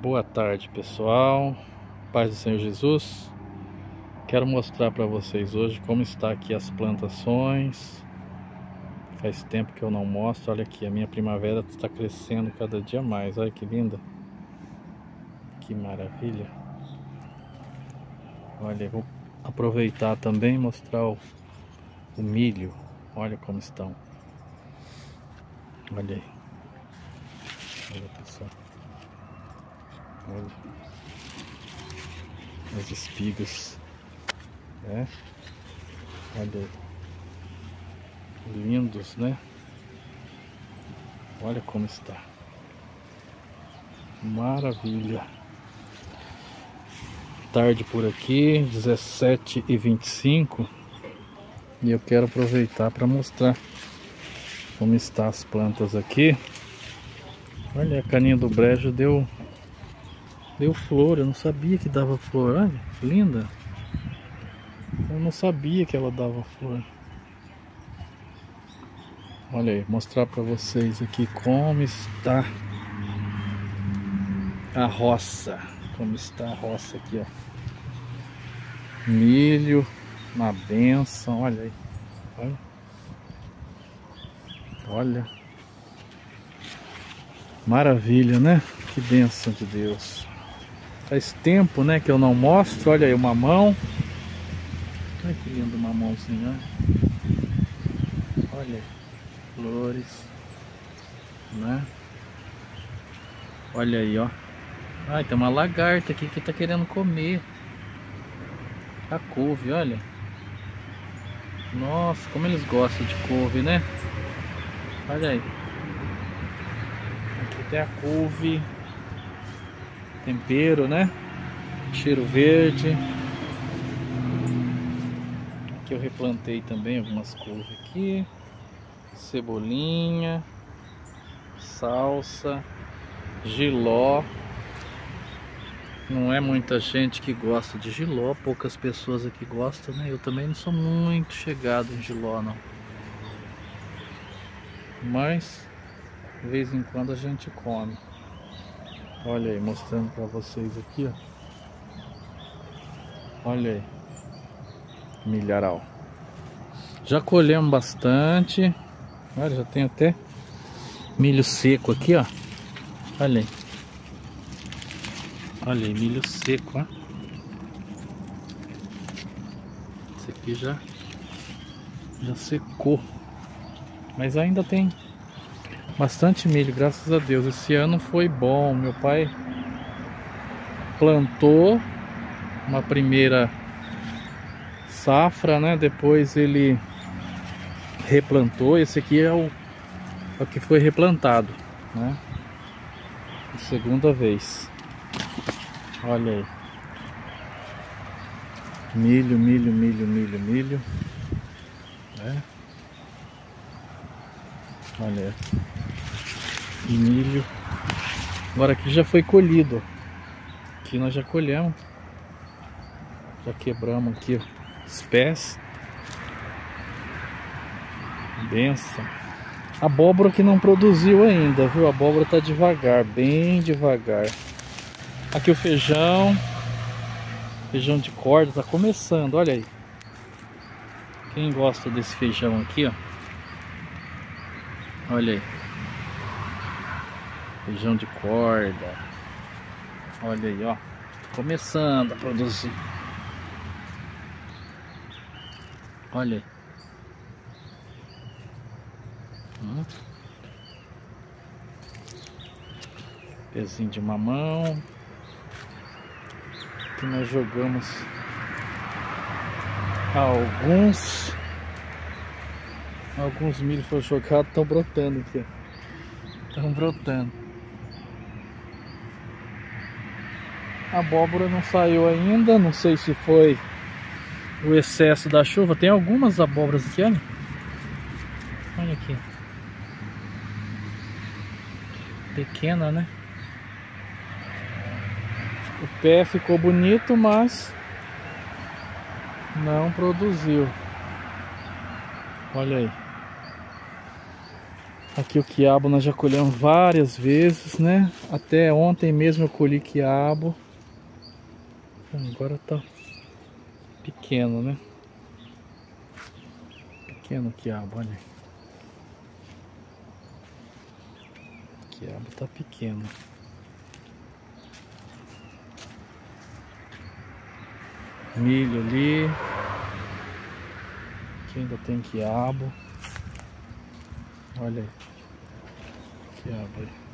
Boa tarde, pessoal. Paz do Senhor Jesus. Quero mostrar para vocês hoje como está aqui as plantações. Faz tempo que eu não mostro. Olha aqui, a minha primavera está crescendo cada dia mais. Olha que linda. Que maravilha. Olha, vou aproveitar também e mostrar o, o milho. Olha como estão. Olha aí. Olha pessoal. Olha. As espigas. É. Olha. Lindos, né? Olha como está. Maravilha. Tarde por aqui, 17 e 25 E eu quero aproveitar para mostrar como está as plantas aqui. Olha, a caninha do brejo deu deu flor, eu não sabia que dava flor. Olha, linda. Eu não sabia que ela dava flor. Olha aí, mostrar para vocês aqui como está a roça. Como está a roça aqui, ó. Milho, uma benção, olha aí. Olha. Olha. Maravilha, né? Que benção de Deus. Faz tempo, né, que eu não mostro. Olha aí o mamão. Olha que lindo o mamãozinho, olha. Olha aí. Flores. Né? Olha aí, ó. Ai, tem uma lagarta aqui que tá querendo comer. A couve, olha. Nossa, como eles gostam de couve, né? Olha aí. Aqui tem a couve. Tempero, né? Cheiro verde. Aqui eu replantei também algumas couves aqui. Cebolinha. Salsa. Giló. Não é muita gente que gosta de giló, poucas pessoas aqui gostam, né? Eu também não sou muito chegado em giló, não. Mas, de vez em quando a gente come. Olha aí, mostrando pra vocês aqui, ó. Olha aí. Milharal. Já colhemos bastante. Olha, já tem até milho seco aqui, ó. Olha aí. Olha aí, milho seco, ó. Esse aqui já já secou. Mas ainda tem bastante milho, graças a Deus. Esse ano foi bom. Meu pai plantou uma primeira safra, né? Depois ele replantou. Esse aqui é o, é o que foi replantado, né? A segunda vez. Olha aí. Milho, milho, milho, milho, milho. É. Olha. Milho. Agora aqui já foi colhido. Aqui nós já colhemos. Já quebramos aqui os pés. Benção. Abóbora que não produziu ainda, viu? A abóbora tá devagar, bem devagar. Aqui o feijão. Feijão de corda tá começando, olha aí. Quem gosta desse feijão aqui, ó. Olha aí. Feijão de corda. Olha aí, ó. Começando a produzir. Olha aí. Hum. Pezinho de mamão. Aqui nós jogamos alguns alguns milho foram jogados estão brotando aqui estão brotando a abóbora não saiu ainda não sei se foi o excesso da chuva. Tem algumas abóboras aqui olha. Olha aqui. Pequena né? O pé ficou bonito mas não produziu. Olha aí. Aqui o quiabo nós já colhemos várias vezes, né? Até ontem mesmo eu colhi quiabo. Agora tá pequeno, né? Pequeno quiabo, olha. O quiabo tá pequeno. Milho ali. Aqui ainda tem quiabo. Olha aí. Quiabo aí.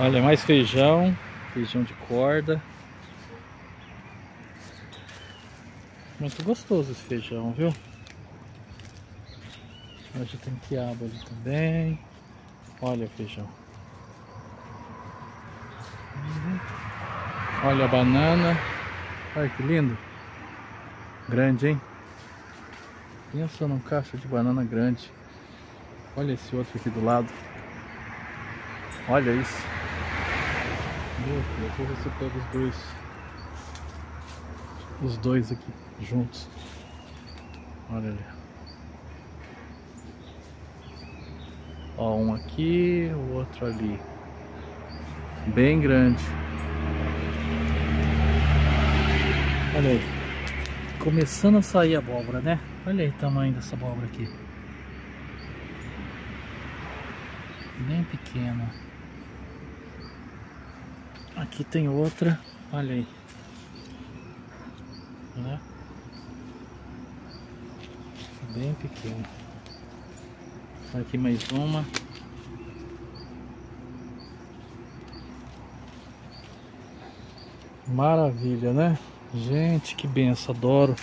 Olha, mais feijão, feijão de corda. Muito gostoso esse feijão, viu? Hoje tem quiabo ali também. Olha o feijão. Uhum. Olha a banana. Olha que lindo. Grande, hein? Pensa num caixa de banana grande. Olha esse outro aqui do lado. Olha isso. Se eu pego os dois. Os dois aqui juntos. Olha ali. Ó, um aqui, o outro ali. Bem grande. Olha aí. Começando a sair a abóbora, né? Olha aí o tamanho dessa abóbora aqui. Bem pequena. Aqui tem outra. Olha aí. Né? Bem pequena. Aqui mais uma. Maravilha, né? Gente, que benção, adoro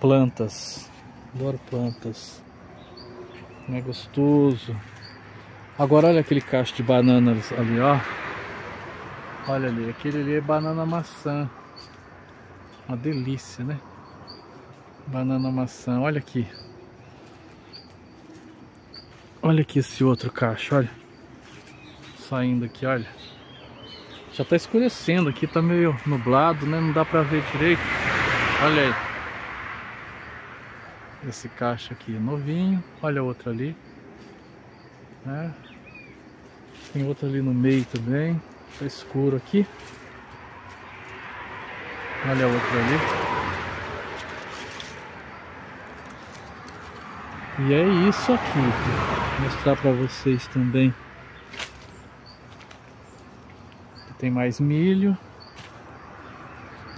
plantas. Adoro plantas. É gostoso. Agora olha aquele cacho de bananas ali, ó. Olha ali, aquele ali é banana maçã. Uma delícia, né? Banana maçã, olha aqui. Olha aqui esse outro cacho, olha. Saindo aqui, olha. Já tá escurecendo aqui, tá meio nublado, né? Não dá pra ver direito. Olha aí. Esse cacho aqui é novinho. Olha outro ali. Né? Tem outro ali no meio também. Tá escuro aqui. Olha outro ali. E é isso aqui. Vou mostrar pra vocês também. Tem mais milho.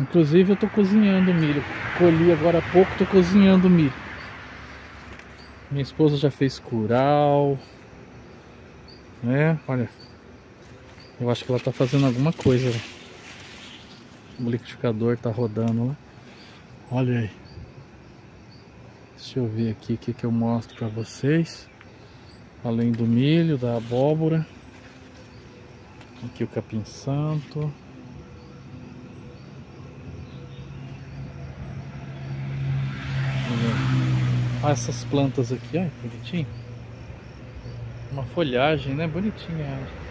Inclusive eu tô cozinhando milho. Colhi agora há pouco, tô cozinhando milho. Minha esposa já fez curau. Né? Olha. Eu acho que ela tá fazendo alguma coisa. O liquidificador tá rodando lá. Olha aí. Deixa eu ver aqui o que, que eu mostro pra vocês. Além do milho, da abóbora. Aqui o capim santo. Olha essas plantas aqui, olha bonitinho. Uma folhagem, né? Bonitinha ela.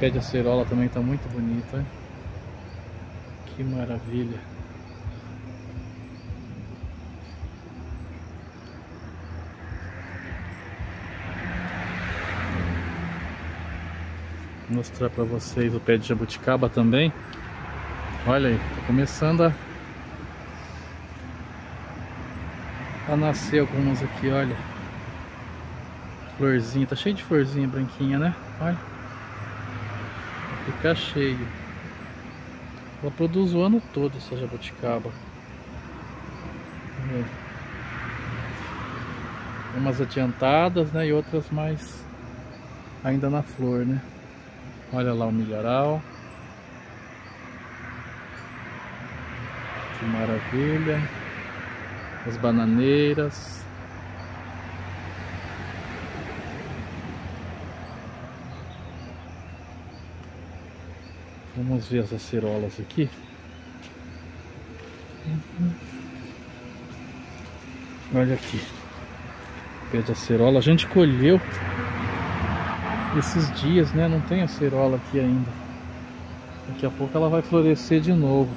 Pé de acerola também tá muito bonito, hein? Que maravilha. Vou mostrar para vocês o pé de jabuticaba também. Olha aí, tá começando a, a nascer algumas aqui, olha. Florzinha, tá cheio de florzinha branquinha, né? Olha. Fica cheio. Ela produz o ano todo essa jabuticaba. Umas adiantadas, né? E outras mais ainda na flor, né? Olha lá o milharal. Que maravilha. As bananeiras. Vamos ver as acerolas aqui. Olha aqui. Pé de acerola. A gente colheu esses dias, né? Não tem acerola aqui ainda. Daqui a pouco ela vai florescer de novo.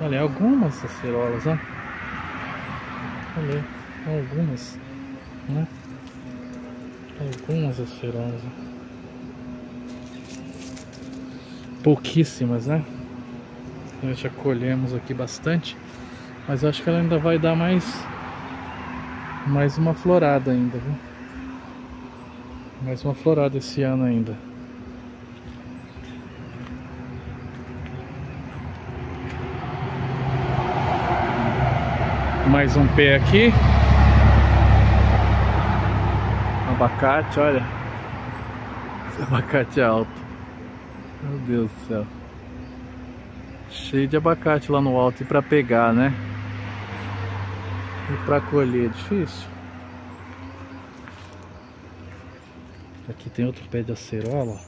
Olha, algumas acerolas, ó. Olha, algumas, né? Algumas acerolas. Pouquíssimas, né? Nós já colhemos aqui bastante. Mas acho que ela ainda vai dar mais mais uma florada ainda, viu? Mais uma florada esse ano ainda. Mais um pé aqui. Abacate, olha. Esse abacate é alto. Meu Deus do céu. Cheio de abacate lá no alto e para pegar, né? E para colher, difícil. Aqui tem outro pé de acerola.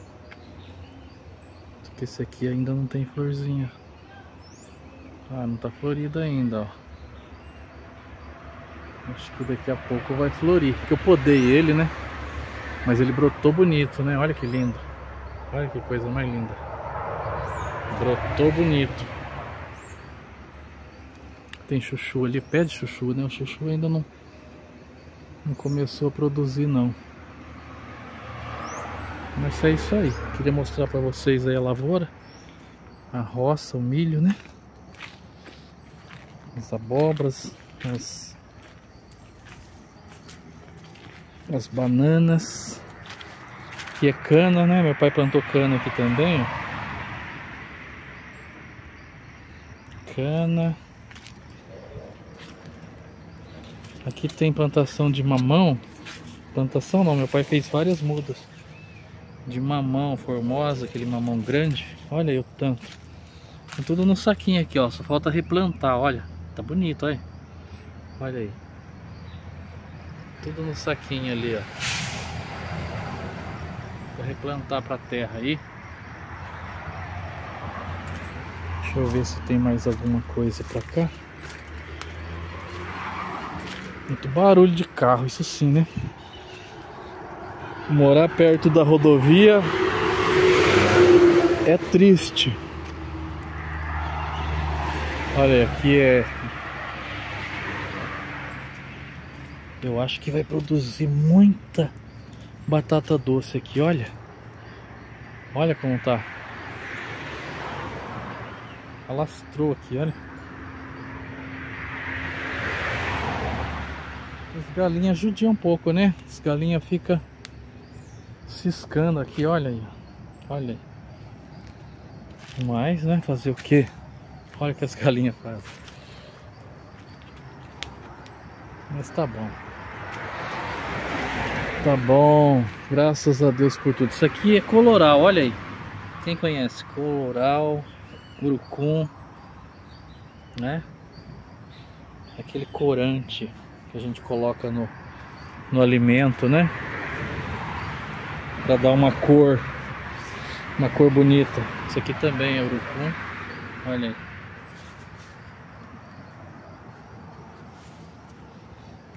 Só que esse aqui ainda não tem florzinha. Ah, não tá florido ainda, ó. Acho que daqui a pouco vai florir. Porque eu podei ele, né? Mas ele brotou bonito, né? Olha que lindo. Olha que coisa mais linda. Brotou bonito. Tem chuchu ali, pé de chuchu, né? O chuchu ainda não, não começou a produzir, não. Mas é isso aí. Queria mostrar para vocês aí a lavoura. A roça, o milho, né? As abobras, as, as bananas. Aqui é cana, né? Meu pai plantou cana aqui também. Cana. Aqui tem plantação de mamão. Plantação não, meu pai fez várias mudas de mamão formosa, aquele mamão grande. Olha aí o tanto. Tudo no saquinho aqui, ó. Só falta replantar, olha. Tá bonito, olha. Olha aí. Tudo no saquinho ali, ó. Vou replantar pra terra aí. Deixa eu ver se tem mais alguma coisa pra cá. Muito barulho de carro, isso sim, né? Morar perto da rodovia é triste. Olha, aqui é. Eu acho que vai produzir muita batata doce aqui, olha. Olha como tá. Alastrou aqui, olha. As galinhas judiam um pouco, né? As galinhas ficam ciscando aqui, olha aí. Olha aí. Mas, né? Fazer o que? Olha o que as galinhas fazem. Mas tá bom. Tá bom. Graças a Deus por tudo. Isso aqui é coloral, olha aí. Quem conhece? Coloral, urucum, né? Aquele corante que a gente coloca no, no alimento, né? Para dar uma cor, uma cor bonita. Isso aqui também é urucum. Olha aí.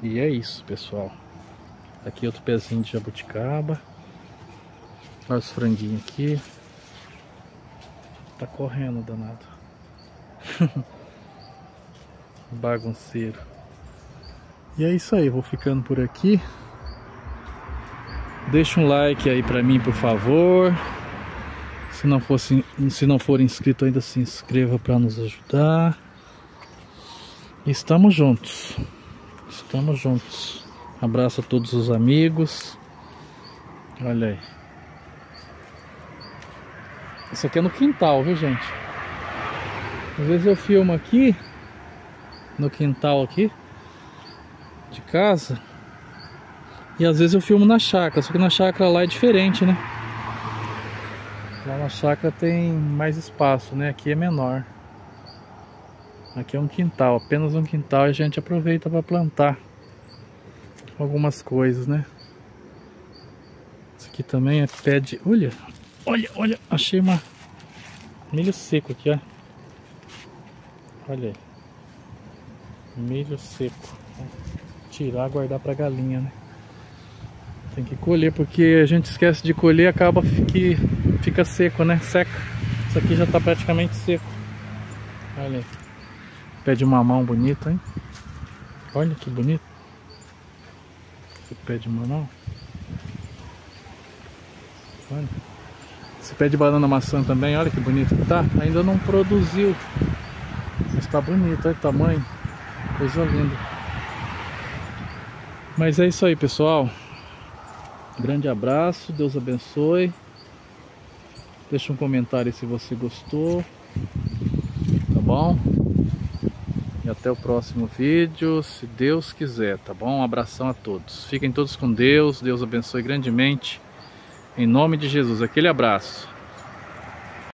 E é isso, pessoal. Aqui outro pezinho de jabuticaba. Olha os franguinhos aqui. Tá correndo, danado. Bagunceiro. E é isso aí, vou ficando por aqui. Deixa um like aí pra mim, por favor. Se não, fosse, se não for inscrito ainda, se inscreva para nos ajudar. Estamos juntos. Estamos juntos. Abraço a todos os amigos. Olha aí. Isso aqui é no quintal, viu gente? Às vezes eu filmo aqui no quintal aqui de casa. E às vezes eu filmo na chácara, só que na chácara lá é diferente, né? Lá na chácara tem mais espaço, né? Aqui é menor. Aqui é um quintal, apenas um quintal e a gente aproveita para plantar algumas coisas, né? Isso aqui também é pé de... Olha, olha, olha, achei uma milho seco aqui, ó. Olha aí. Milho seco tirar, guardar pra galinha, né? Tem que colher, porque a gente esquece de colher acaba que fica seco, né? Seca. Isso aqui já está praticamente seco. Olha aí. Pé de mamão bonito, hein? Olha que bonito. Pé de mamão. Olha. Esse pé de banana maçã também, olha que bonito que tá. Ainda não produziu. Mas tá bonito, olha o tamanho. Coisa linda. Mas é isso aí, pessoal. Grande abraço, Deus abençoe. Deixa um comentário se você gostou. Tá bom? E até o próximo vídeo, se Deus quiser, tá bom? Um abração a todos. Fiquem todos com Deus. Deus abençoe grandemente. Em nome de Jesus, aquele abraço.